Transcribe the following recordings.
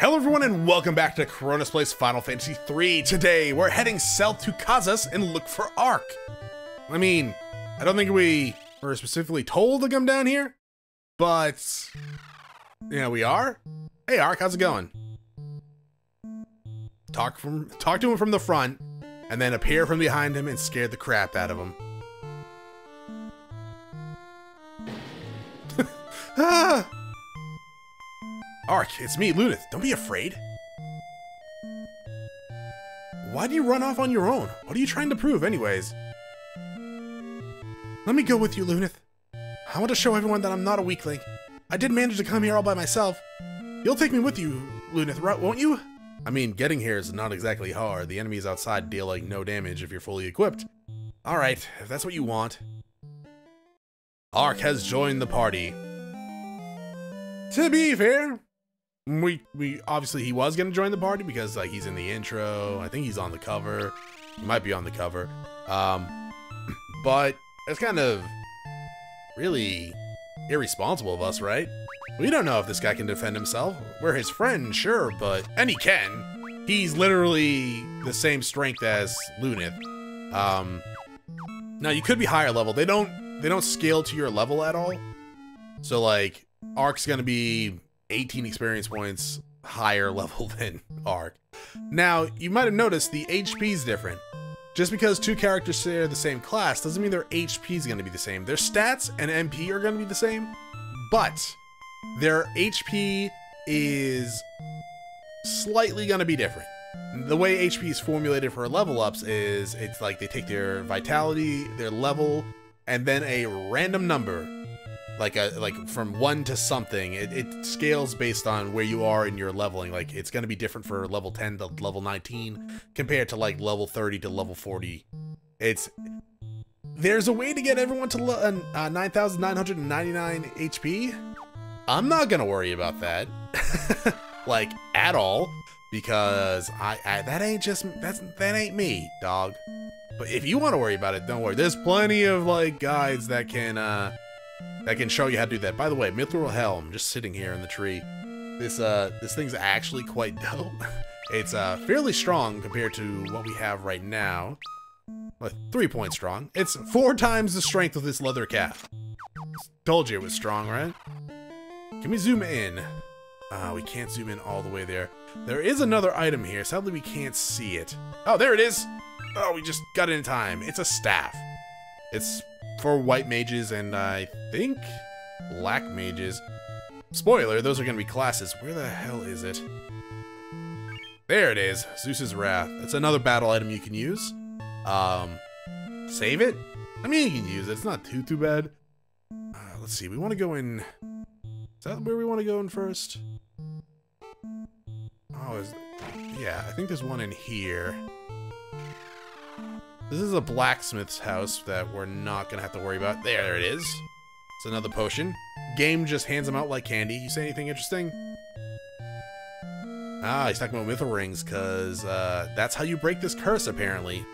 Hello everyone and welcome back to Chronos Plays Final Fantasy III. Today we're heading south to Kazas and look for Arc. I mean, I don't think we were specifically told to come down here, but yeah, we are. Hey Arc, how's it going? Talk from talk to him from the front, and then appear from behind him and scare the crap out of him. ah! Arc, it's me, Luneth. Don't be afraid. Why do you run off on your own? What are you trying to prove, anyways? Let me go with you, Luneth. I want to show everyone that I'm not a weakling. I did manage to come here all by myself. You'll take me with you, Luneth, right, won't you? I mean, getting here is not exactly hard. The enemies outside deal like no damage if you're fully equipped. Alright, if that's what you want. Arc has joined the party. To be fair, we we obviously he was gonna join the party because like he's in the intro. I think he's on the cover. He might be on the cover. Um, but it's kind of really irresponsible of us, right? We don't know if this guy can defend himself. We're his friend, sure, but and he can. He's literally the same strength as Luneth. Um, now you could be higher level. They don't they don't scale to your level at all. So like Arc's gonna be 18 experience points higher level than Arc. Now, you might have noticed the HP is different. Just because two characters share the same class doesn't mean their HP is going to be the same. Their stats and MP are going to be the same, but their HP is slightly going to be different. The way HP is formulated for level ups is it's like they take their vitality, their level, and then a random number like a like from one to something it, it scales based on where you are in your leveling. Like it's going to be different for level 10 to level 19 compared to like level 30 to level 40 it's there's a way to get everyone to uh, uh, 9999 hp i'm not gonna worry about that. Like at all because I, I that ain't just that's that ain't me dog. But if you want to worry about it don't worry. There's plenty of like guides that can uh that can show you how to do that. By the way, Mithril Helm, just sitting here in the tree. This uh, this thing's actually quite dope. It's uh, fairly strong compared to what we have right now. Well, three points strong. It's four times the strength of this leather cap. Told you it was strong, right? Can we zoom in? Uh, we can't zoom in all the way there. There is another item here. Sadly, we can't see it. Oh, there it is. Oh, we just got it in time. It's a staff. It's for white mages and I think black mages. Spoiler, those are going to be classes. Where the hell is it? There it is, Zeus's Wrath. It's another battle item you can use. Um, save it? I mean, you can use it. It's not too, too bad. Uh, let's see, we want to go in... Is that where we want to go in first? Oh, is... Yeah, I think there's one in here. This is a blacksmith's house that we're not gonna have to worry about. There, it is. It's another potion. Game just hands them out like candy. You say anything interesting? Ah, he's talking about mithril rings, because uh, that's how you break this curse, apparently.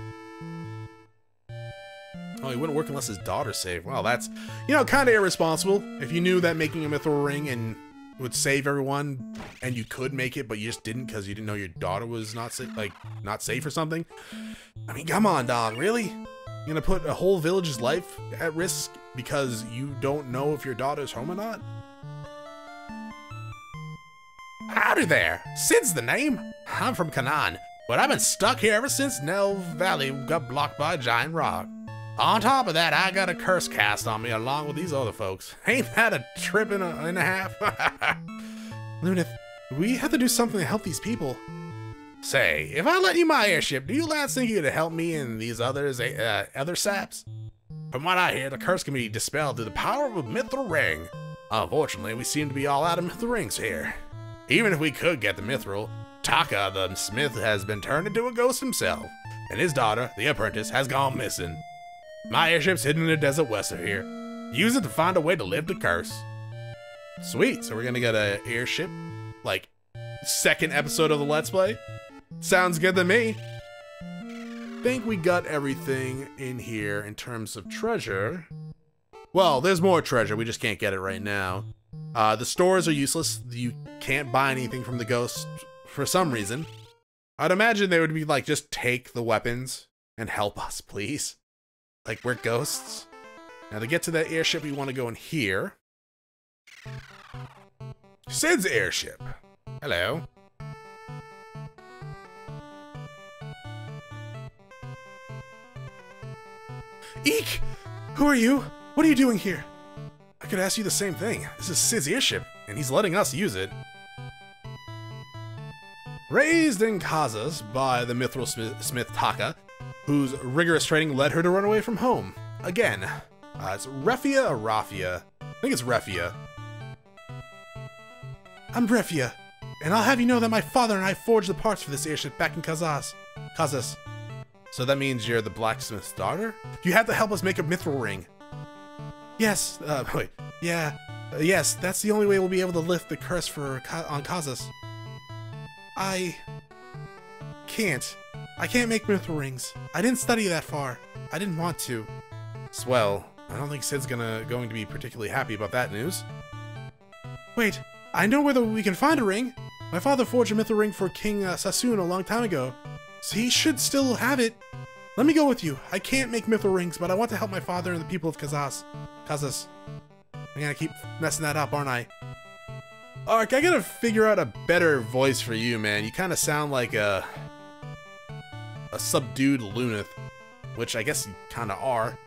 Oh, he wouldn't work unless his daughter saved. Well, that's, you know, kind of irresponsible. If you knew that making a mithril ring and would save everyone, and you could make it, but you just didn't because you didn't know your daughter was not like not safe or something. I mean, come on, dog, really? You're gonna put a whole village's life at risk because you don't know if your daughter's home or not? Howdy there, Cid's the name. I'm from Canaan, but I've been stuck here ever since Nel Valley got blocked by a giant rock. On top of that, I got a curse cast on me along with these other folks. Ain't that a trip and a, and a half? Luneth, we have to do something to help these people. Say, if I let you my airship, do you lads think you could help me and these others, uh, other saps? From what I hear, the curse can be dispelled through the power of a mithril ring. Unfortunately, we seem to be all out of mithril rings here. Even if we could get the mithril, Taka the smith has been turned into a ghost himself, and his daughter, the apprentice, has gone missing. My airship's hidden in the desert west of here. Use it to find a way to lift the curse. Sweet, so we're gonna get an airship, like, second episode of the Let's Play? Sounds good to me. Think we got everything in here in terms of treasure. Well, there's more treasure, we just can't get it right now. Uh, the stores are useless. You can't buy anything from the ghost for some reason. I'd imagine they would be like, just take the weapons and help us, please. Like, we're ghosts. Now, to get to that airship, we want to go in here. Cid's airship. Hello. Eek! Who are you? What are you doing here? I could ask you the same thing. This is Cid's airship, and he's letting us use it. Raised in Kazas by the mithril smith, smith Taka, whose rigorous training led her to run away from home. Again, uh, it's Refia or Rafia. I think it's Refia. I'm Refia, and I'll have you know that my father and I forged the parts for this airship back in Kazas. Kazas. So that means you're the blacksmith's daughter? You have to help us make a mithril ring. Yes, uh, wait, yeah, uh, yes, that's the only way we'll be able to lift the curse for on Kazas. I can't. I can't make mithril rings. I didn't study that far. I didn't want to. Swell. I don't think Cid's gonna going to be particularly happy about that news. Wait, I know whether we can find a ring. My father forged a mithril ring for King uh, Sasune a long time ago, so he should still have it. Let me go with you. I can't make mithril rings, but I want to help my father and the people of Kazas. Kazas. I'm gonna keep messing that up, aren't I? Arc, I gotta figure out a better voice for you, man. You kind of sound like a a subdued Luneth, which I guess you kind of are.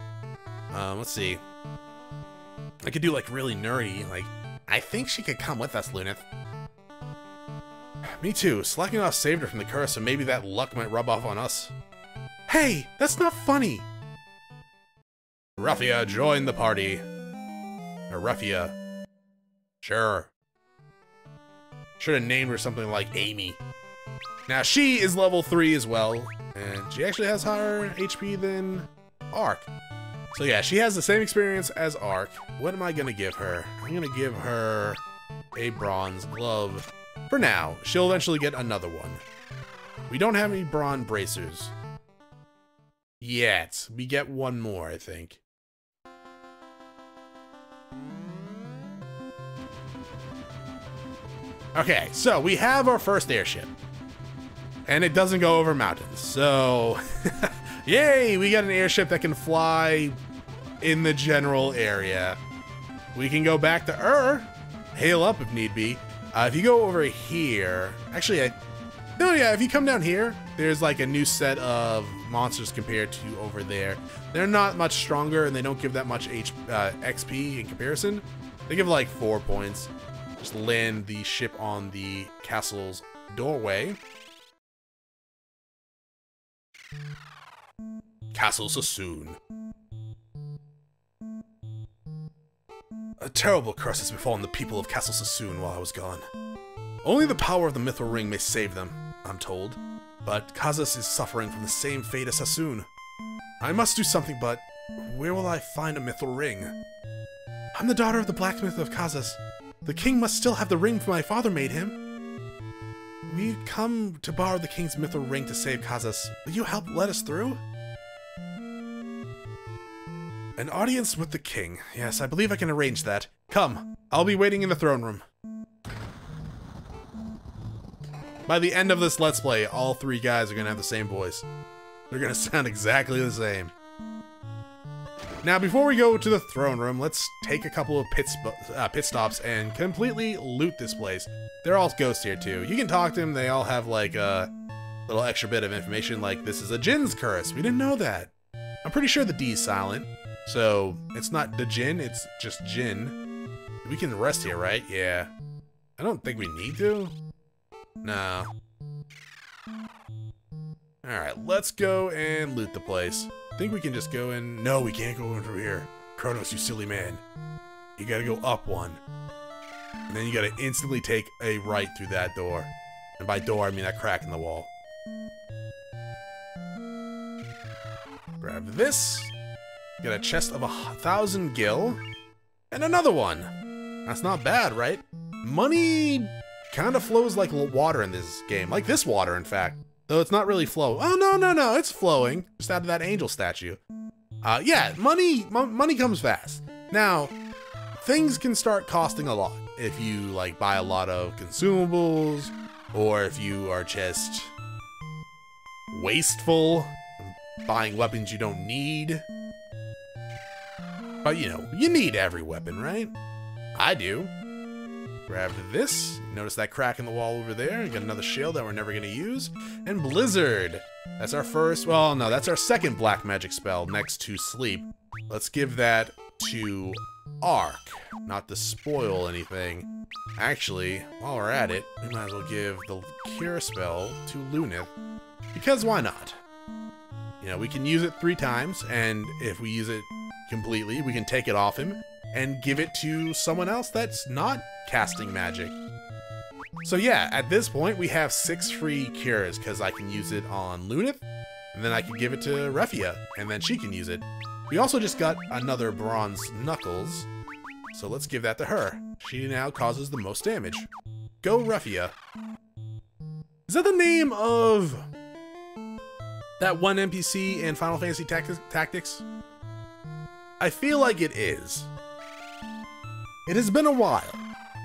Um, let's see. I could do like really nerdy, like, I think she could come with us, Luneth. Me too. Slacking off saved her from the curse, so maybe that luck might rub off on us. Hey, that's not funny! Ruffia, join the party. Or Ruffia. Sure. Should have named her something like Amy. Now, she is level 3 as well, and she actually has higher HP than Arc. So yeah, she has the same experience as Arc. What am I gonna give her? I'm gonna give her a bronze glove. For now, she'll eventually get another one. We don't have any bronze bracers. Yet. We get one more, I think. Okay, so we have our first airship. And it doesn't go over mountains. So, yay, we got an airship that can fly in the general area. We can go back to Ur, hail up if need be. Uh, if you go over here, actually, I, no, yeah, if you come down here, there's like a new set of monsters compared to over there. They're not much stronger and they don't give that much H, uh, XP in comparison. They give like four points. Just land the ship on the castle's doorway. Castle Sasune. A terrible curse has befallen the people of Castle Sasune while I was gone. Only the power of the mithril ring may save them, I'm told. But Kazas is suffering from the same fate as Sasune. I must do something, but where will I find a mithril ring? I'm the daughter of the blacksmith of Kazas. The king must still have the ring my father made him. We come to borrow the king's mithril ring to save Kazas. Will you help let us through? An audience with the king. Yes, I believe I can arrange that. Come, I'll be waiting in the throne room. By the end of this Let's Play, all three guys are gonna have the same voice. They're gonna sound exactly the same. Now, before we go to the throne room, let's take a couple of pit, uh, pit stops and completely loot this place. They're all ghosts here, too. You can talk to them. They all have, like, a little extra bit of information, like, this is a Djinn's curse. We didn't know that. I'm pretty sure the D's silent, so it's not the Jin, it's just Jin. We can rest here, right? Yeah. I don't think we need to. No. Alright, let's go and loot the place think we can just go in. No, we can't go in from here. Chronos, you silly man. You gotta go up one. And then you gotta instantly take a right through that door. And by door, I mean that crack in the wall. Grab this. Get a chest of a thousand gil. And another one. That's not bad, right? Money kind of flows like water in this game. Like this water, in fact. Though it's not really flow. Oh, no, no, no, it's flowing. Just out of that angel statue. Uh, yeah, money, money comes fast. Now, things can start costing a lot if you like buy a lot of consumables or if you are just wasteful buying weapons you don't need but you know you need every weapon right i do grabbed this. Notice that crack in the wall over there. Got another shield that we're never going to use. And blizzard. That's our first well no that's our second black magic spell next to sleep. Let's give that to Arc, not to spoil anything. Actually, while we're at it, we might as well give the Cure spell to Luneth, because why not? You know, we can use it three times, and if we use it completely, we can take it off him and give it to someone else that's not casting magic. So yeah, at this point, we have six free cures, because I can use it on Luneth, and then I can give it to Refia, and then she can use it. We also just got another bronze knuckles, so let's give that to her. She now causes the most damage. Go Refia. Is that the name of that one NPC in Final Fantasy Tactics? I feel like it is. It has been a while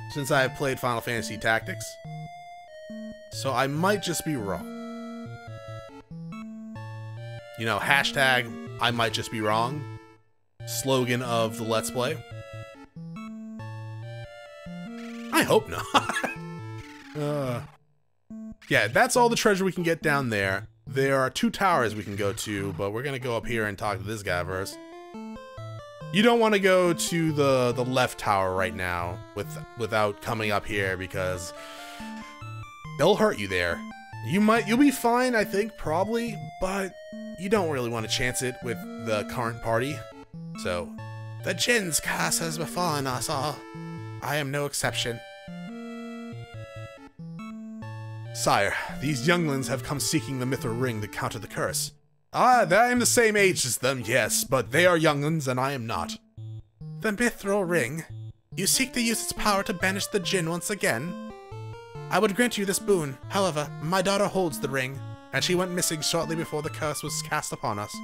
since I have played Final Fantasy Tactics, so I might just be wrong. You know, hashtag I might just be wrong. Slogan of the Let's Play. I hope not. uh, yeah, that's all the treasure we can get down there. There are two towers we can go to, but we're gonna go up here and talk to this guy first. You don't want to go to the the left tower right now with without coming up here because they'll hurt you there. You might you'll be fine, I think, probably, but you don't really want to chance it with the current party. So, the Djinn's curse has befallen us all. I am no exception. Sire, these younglings have come seeking the Mithril Ring to counter the curse. Ah, I am the same age as them, yes, but they are younglings and I am not. The Mithril Ring? You seek to use its power to banish the Djinn once again? I would grant you this boon. However, my daughter holds the ring, and she went missing shortly before the curse was cast upon us.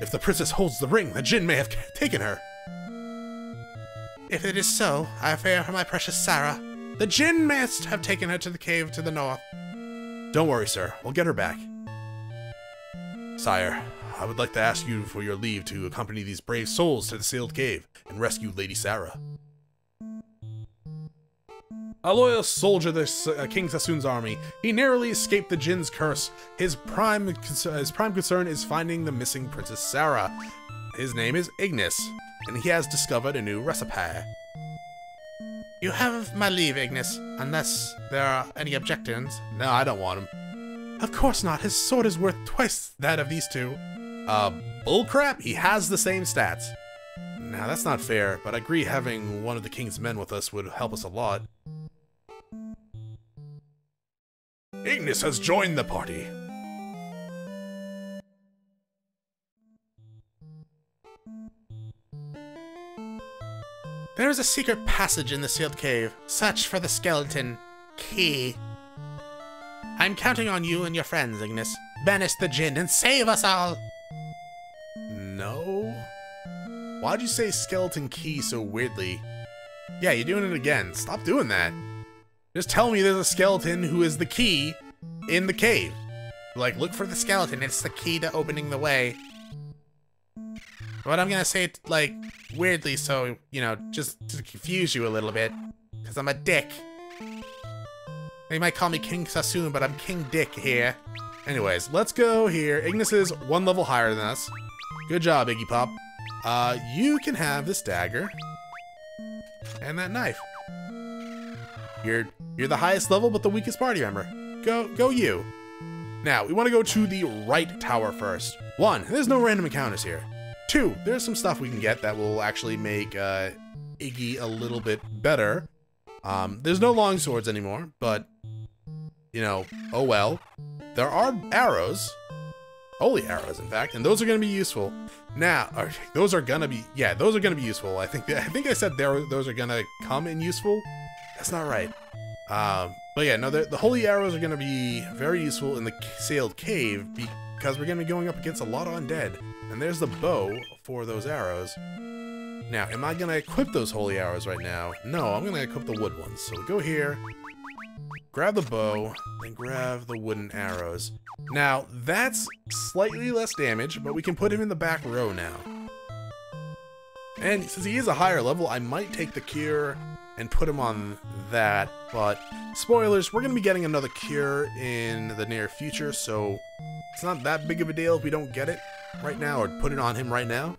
If the princess holds the ring, the Djinn may have taken her. If it is so, I fear for my precious Sarah. The Djinn must have taken her to the cave to the north. Don't worry, sir. We'll get her back. Sire, I would like to ask you for your leave to accompany these brave souls to the sealed cave and rescue Lady Sarah. A loyal soldier of uh, King Sasune's army, he narrowly escaped the Djinn's curse. His prime, his prime concern is finding the missing Princess Sarah. His name is Ignis, and he has discovered a new recipe. You have my leave, Ignis, unless there are any objections. No, I don't want him. Of course not. His sword is worth twice that of these two. Uh, bullcrap? He has the same stats. Now, that's not fair, but I agree having one of the king's men with us would help us a lot. Ignis has joined the party. There is a secret passage in the sealed cave. Search for the skeleton key. I'm counting on you and your friends, Ignis. Banish the Djinn and save us all! No? Why'd you say skeleton key so weirdly? Yeah, you're doing it again. Stop doing that. Just tell me there's a skeleton who is the key in the cave. Like, look for the skeleton. It's the key to opening the way. But I'm gonna say it, like, weirdly so, you know, just to confuse you a little bit. Because I'm a dick. They might call me King Sasune, but I'm King Dick here. Anyways, let's go here. Ignis is one level higher than us. Good job, Iggy Pop. Uh, you can have this dagger. And that knife. You're you're the highest level, but the weakest party member. Go, go you. Now, we want to go to the right tower first. One, there's no random encounters here. Two, there's some stuff we can get that will actually make uh, Iggy a little bit better. Um, there's no long swords anymore, but, you know, oh well. There are arrows. Holy arrows, in fact, and those are going to be useful. Now, or, those are going to be, yeah, those are going to be useful. I think I think I said there, those are going to come in useful. That's not right. Um, but yeah, no, the, the holy arrows are going to be very useful in the sealed cave because we're going to be going up against a lot of undead. And there's the bow for those arrows. Now, am I going to equip those holy arrows right now? No, I'm going to equip the wood ones. So go here, grab the bow, and grab the wooden arrows. Now, that's slightly less damage, but we can put him in the back row now. And since he is a higher level, I might take the cure and put him on that, but spoilers, we're going to be getting another cure in the near future, so it's not that big of a deal if we don't get it right now or put it on him right now.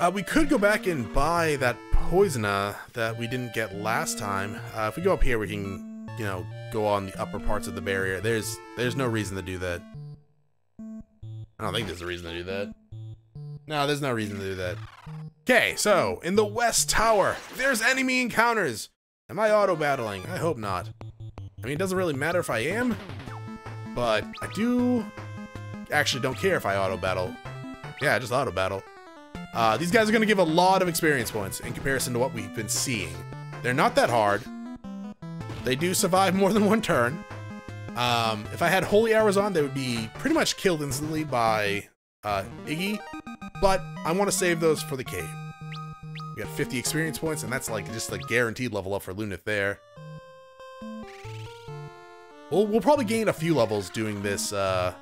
Uh, we could go back and buy that Poisona that we didn't get last time. Uh, if we go up here, we can, you know, go on the upper parts of the barrier. There's there's no reason to do that. I don't think there's a reason to do that. No, there's no reason to do that. Okay, so, in the West Tower, there's enemy encounters! Am I auto-battling? I hope not. I mean, it doesn't really matter if I am, but I do actually don't care if I auto-battle. Yeah, I just auto-battle. Uh, these guys are going to give a lot of experience points in comparison to what we've been seeing. They're not that hard. They do survive more than one turn. Um, if I had Holy Arrows on, they would be pretty much killed instantly by uh, Iggy, but I want to save those for the cave. We got 50 experience points, and that's like just a guaranteed level up for Luneth there. We'll, we'll probably gain a few levels doing this, uh,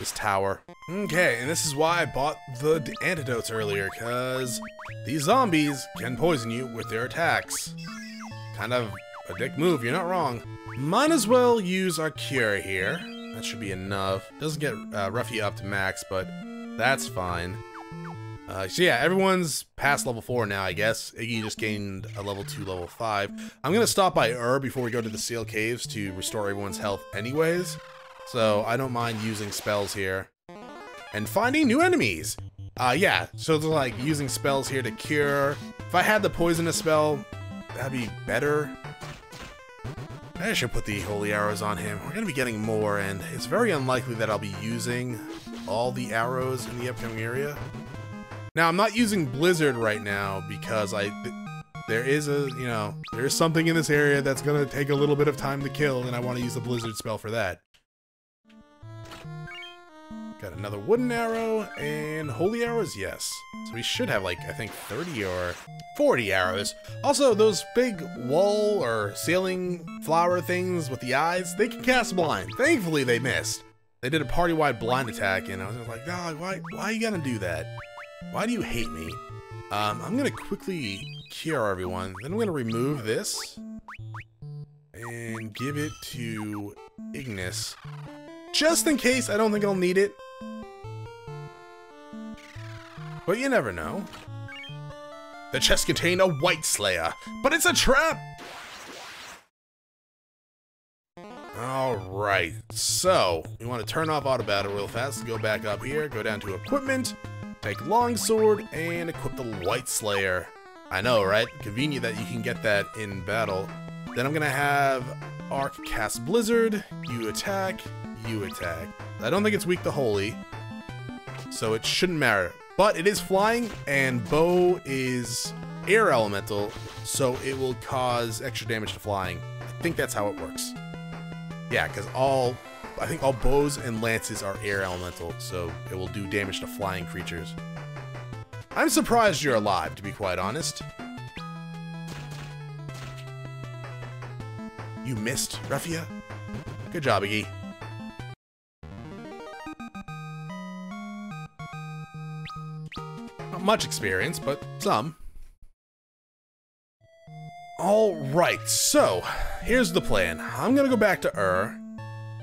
this tower. Okay, and this is why I bought the antidotes earlier, because these zombies can poison you with their attacks. Kind of a dick move, you're not wrong. Might as well use our cure here. That should be enough. Doesn't get uh, Ruffy up to max, but that's fine. Uh, so yeah, everyone's past level 4 now, I guess. Iggy just gained a level 2, level 5. I'm gonna stop by Ur before we go to the Seal Caves to restore everyone's health anyways. So I don't mind using spells here. And finding new enemies! Uh, yeah, so like using spells here to cure. If I had the Poisona spell, that'd be better. I should put the holy arrows on him. We're to be getting more, and it's very unlikely that I'll be using all the arrows in the upcoming area. Now, I'm not using Blizzard right now because I th there is a, you know, there's something in this area that's to take a little bit of time to kill, and I want to use the Blizzard spell for that. Got another wooden arrow and holy arrows, yes. So we should have like, I think 30 or 40 arrows. Also, those big wall or ceiling flower things with the eyes, they can cast blind. Thankfully they missed. They did a party-wide blind attack and I was like, dog, why, why are you gonna do that? Why do you hate me? Um, I'm gonna quickly cure everyone. Then I'm gonna remove this and give it to Ignis. Just in case I don't think I'll need it. But you never know. The chest contained a Wight Slayer, but it's a trap! Alright, so, we want to turn off auto battle real fast, go back up here, go down to equipment, take longsword, and equip the Wight Slayer. I know, right? Convenient that you can get that in battle. Then I'm gonna have Arc cast Blizzard, you attack, you attack. I don't think it's weak to Holy, so it shouldn't matter. But it is flying, and Bow is air elemental, so it will cause extra damage to flying. I think that's how it works. Yeah, because all, I think all bows and lances are air elemental, so it will do damage to flying creatures. I'm surprised you're alive, to be quite honest. You missed, Ruffia? Good job, Iggy. Much experience, but some. Alright, so, here's the plan. I'm gonna go back to Ur.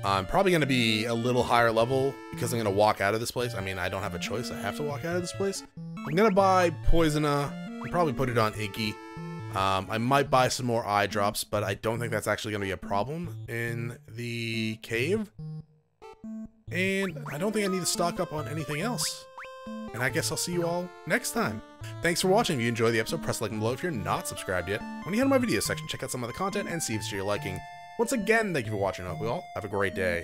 I'm probably gonna be a little higher level because I'm gonna walk out of this place. I mean, I don't have a choice, I have to walk out of this place. I'm gonna buy Poisona, and probably put it on Iggy. Um, I might buy some more eye drops, but I don't think that's actually gonna be a problem in the cave. And I don't think I need to stock up on anything else. And I guess I'll see you all next time. Thanks for watching. If you enjoyed the episode, press like below if you're not subscribed yet. When you head to my video section, check out some of the content and see if it's to your liking. Once again, thank you for watching. I hope you all have a great day.